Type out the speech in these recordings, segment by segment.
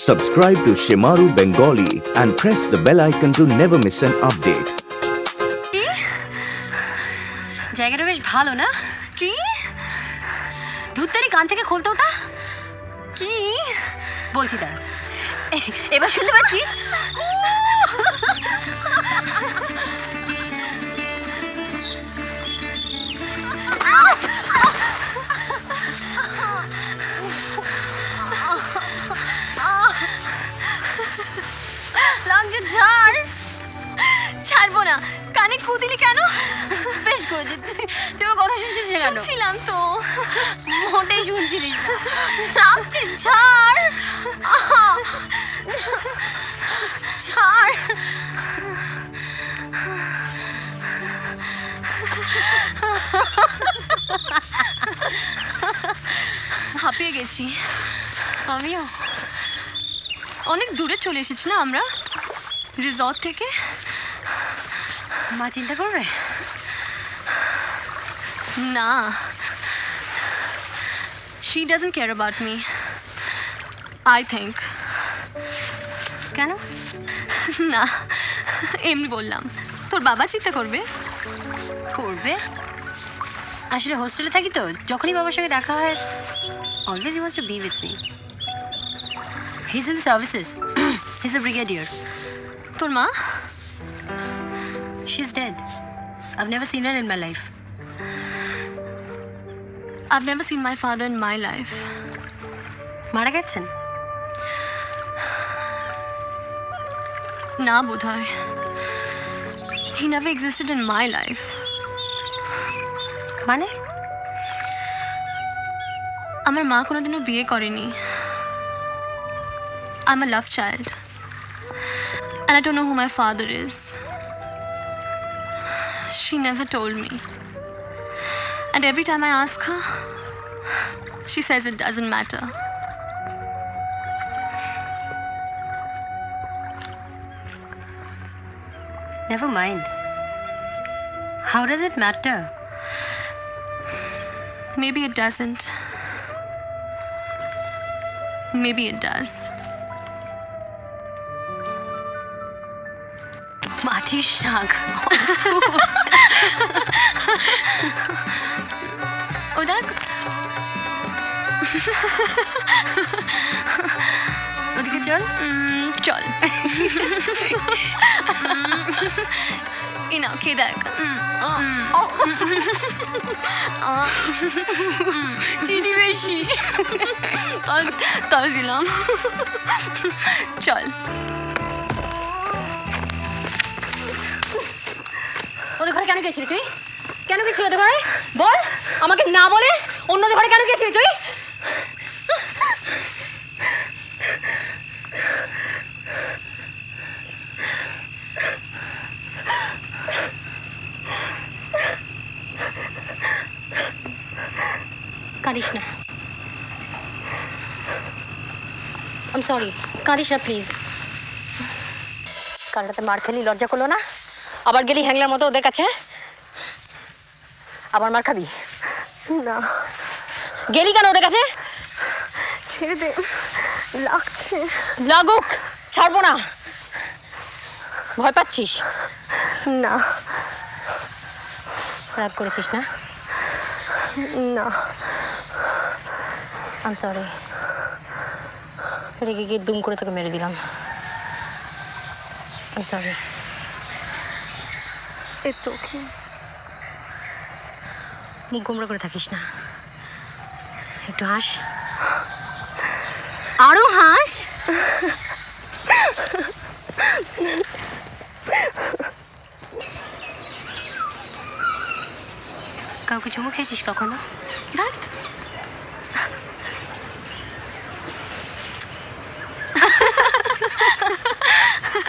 Subscribe to Shimaru Bengali and press the bell icon to never miss an update. জায়গাটা বেশ ভালো না কি ধুত্তারি কান থেকে খুলতো ওটা কি বলছি দাঁড়া এবার শুনতে পাচ্ছিস আমার কথা শুনছিস কেন? শুনছিলাম তো। মোটেই শুনছিলিস লাগছে ছাড় ছাড় হাঁপিয়ে গেছি। আমিও। অনেক দূরে চলে এসেছি না আমরা? রিসর্ট থেকে? মা চিন্তা করবে? না। She doesn't care about me I think কেন? না এমনি বললাম। তোর বাবা চিন্তা করবে? করবে? আসলে হোস্টেলে থাকি তো যখনই বাবার সঙ্গে দেখা হয় always he wants to be with me he's in services he's a brigadier তোর মা? She's dead. I've never seen her in my life. I've never seen my father in my life. মারা গেছেন না বোধ হয় he never existed in my life মানে আমার মা কোনোদিনও বিয়ে করেনি I am a love child and I don't know who my father is. She never told me. And every time I ask her, she says it doesn't matter. Never mind. How does it matter? Maybe it doesn't. Maybe it does. Marty Shark. ওদিকে চল উম, চল এই নাও খেয়ে দেখ চিনি বেশি তাও দিলাম চল ওদের ঘরে কেন গেছিলি তুই কেন গেছিলি ওদের ঘরে বল আমাকে না বলে অন্যদের ঘরে কেন গেছিলি তুই কাঁদিস না আম সরি কাঁদিস না প্লিজ কালটাতে মার খেলি লজ্জা করল না? আবার গেলি হ্যাংলার মতো ওদের কাছে? আবার মার খাবি? না। গেলি কেন ওদের কাছে? ছেড়ে দে। লাগছে। লাগুক ছাড়বো না। ভয় পাচ্ছিস? না। রাগ করেছিস না? না। আম সরি রেগে গিয়ে দুম করে তোকে মেরে দিলাম। আম সরি ইটস ওকে মুখ গোমরা করে থাকিস না। একটু হাস। আরও হাস? কাউকে চুমু খেয়েছিস কখনো? ধ্যাৎ।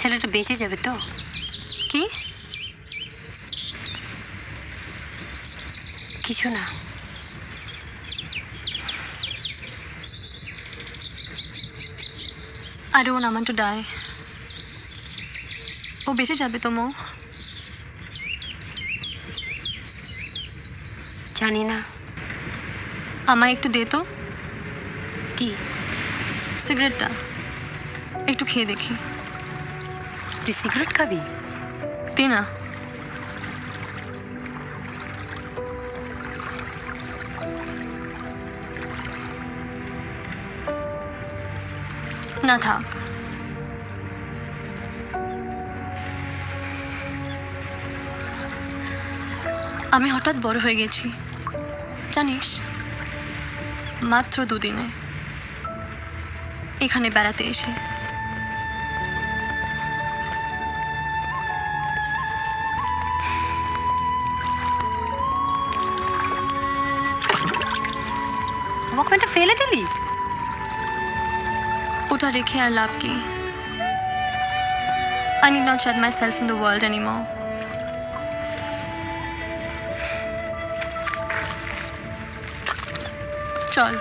ছেলেটা বেঁচে যাবে তো? কি? কিছু না। I don't want to die. ও বেঁচে যাবে তো, মৌ? জানি না। আমায় একটু দে তো। কি? সিগারেটটা। একটু খেয়ে দেখি। তুই সিগারেট খাবি দে না না থাক আমি হঠাৎ বড় হয়ে গেছি। জানিস, মাত্র দুদিনে এখানে বেড়াতে এসে ওয়াকম্যানটা ফেলে দিলি ওটা রেখে আর লাভ কি I need not shut myself in the world anymore. চল